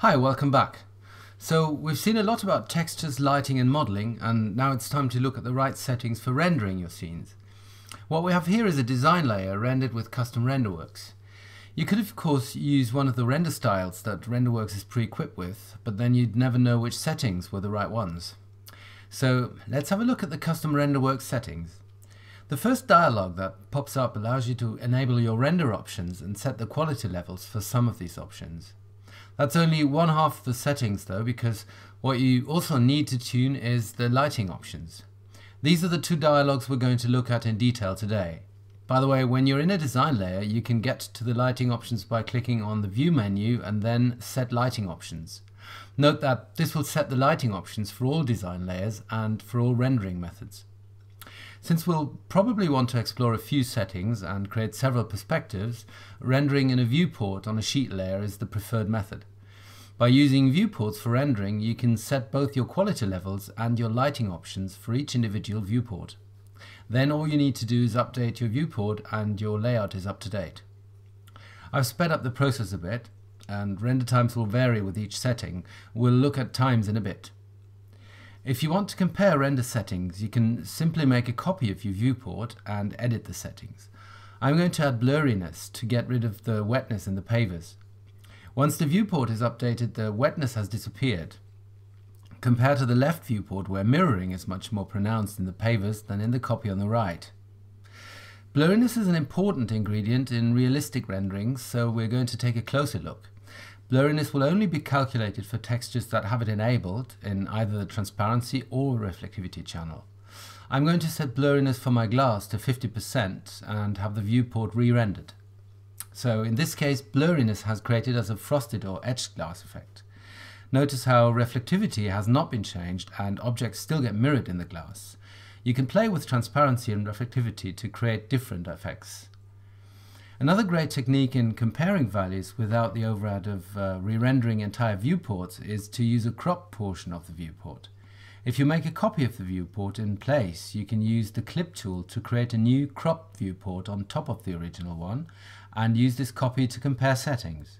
Hi, welcome back. So we've seen a lot about textures, lighting and modeling and now it's time to look at the right settings for rendering your scenes. What we have here is a design layer rendered with custom RenderWorks. You could of course use one of the render styles that RenderWorks is pre-equipped with, but then you'd never know which settings were the right ones. So let's have a look at the custom RenderWorks settings. The first dialog that pops up allows you to enable your render options and set the quality levels for some of these options. That's only one half of the settings though because what you also need to tune is the lighting options. These are the two dialogues we're going to look at in detail today. By the way, when you're in a design layer, you can get to the lighting options by clicking on the View menu and then Set Lighting Options. Note that this will set the lighting options for all design layers and for all rendering methods. Since we'll probably want to explore a few settings and create several perspectives, rendering in a viewport on a sheet layer is the preferred method. By using viewports for rendering, you can set both your quality levels and your lighting options for each individual viewport. Then all you need to do is update your viewport and your layout is up to date. I've sped up the process a bit, and render times will vary with each setting. We'll look at times in a bit. If you want to compare render settings, you can simply make a copy of your viewport and edit the settings. I'm going to add blurriness to get rid of the wetness in the pavers. Once the viewport is updated, the wetness has disappeared. Compared to the left viewport where mirroring is much more pronounced in the pavers than in the copy on the right. Blurriness is an important ingredient in realistic renderings, so we're going to take a closer look. Blurriness will only be calculated for textures that have it enabled in either the transparency or reflectivity channel. I'm going to set blurriness for my glass to 50% and have the viewport re-rendered. So in this case, blurriness has created as a frosted or etched glass effect. Notice how reflectivity has not been changed and objects still get mirrored in the glass. You can play with transparency and reflectivity to create different effects. Another great technique in comparing values without the overhead of uh, re-rendering entire viewports is to use a crop portion of the viewport. If you make a copy of the viewport in place, you can use the clip tool to create a new crop viewport on top of the original one and use this copy to compare settings.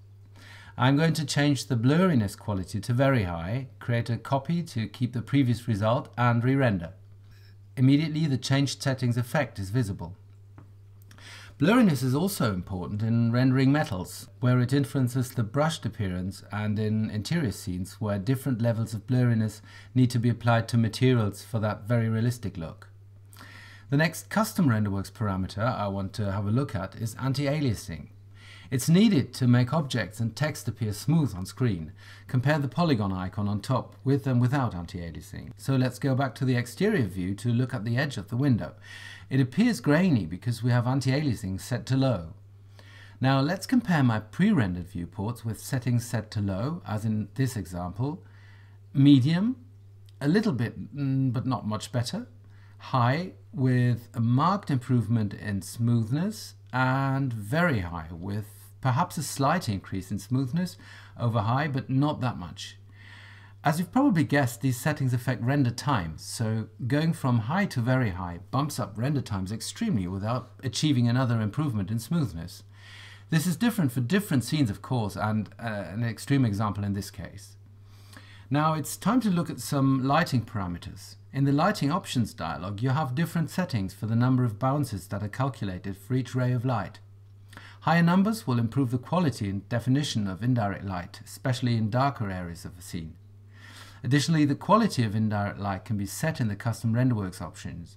I'm going to change the blurriness quality to very high, create a copy to keep the previous result and re-render. Immediately the changed settings effect is visible. Blurriness is also important in rendering metals, where it influences the brushed appearance and in interior scenes where different levels of blurriness need to be applied to materials for that very realistic look. The next custom RenderWorks parameter I want to have a look at is anti-aliasing. It's needed to make objects and text appear smooth on screen. Compare the polygon icon on top with and without anti-aliasing. So let's go back to the exterior view to look at the edge of the window. It appears grainy because we have anti-aliasing set to low. Now let's compare my pre-rendered viewports with settings set to low, as in this example, medium, a little bit mm, but not much better, high with a marked improvement in smoothness, and very high with perhaps a slight increase in smoothness over high, but not that much. As you've probably guessed, these settings affect render times, so going from high to very high bumps up render times extremely without achieving another improvement in smoothness. This is different for different scenes, of course, and uh, an extreme example in this case. Now it's time to look at some lighting parameters. In the lighting options dialog, you have different settings for the number of bounces that are calculated for each ray of light. Higher numbers will improve the quality and definition of indirect light, especially in darker areas of the scene. Additionally, the quality of indirect light can be set in the custom RenderWorks options.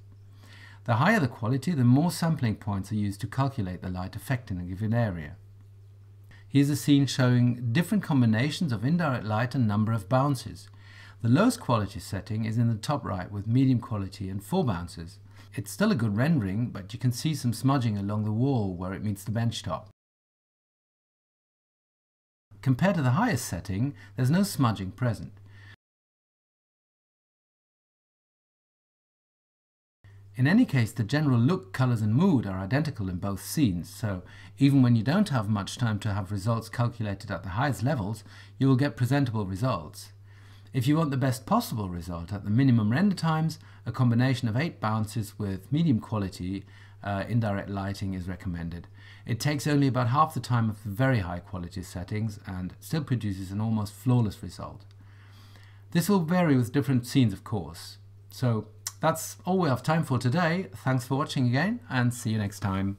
The higher the quality, the more sampling points are used to calculate the light effect in a given area. Here's a scene showing different combinations of indirect light and number of bounces. The lowest quality setting is in the top right with medium quality and 4 bounces. It's still a good rendering, but you can see some smudging along the wall where it meets the bench top. Compared to the highest setting, there's no smudging present. In any case, the general look, colours and mood are identical in both scenes, so even when you don't have much time to have results calculated at the highest levels, you will get presentable results. If you want the best possible result at the minimum render times, a combination of 8 bounces with medium quality uh, indirect lighting is recommended. It takes only about half the time of the very high quality settings and still produces an almost flawless result. This will vary with different scenes of course. So that's all we have time for today. Thanks for watching again and see you next time.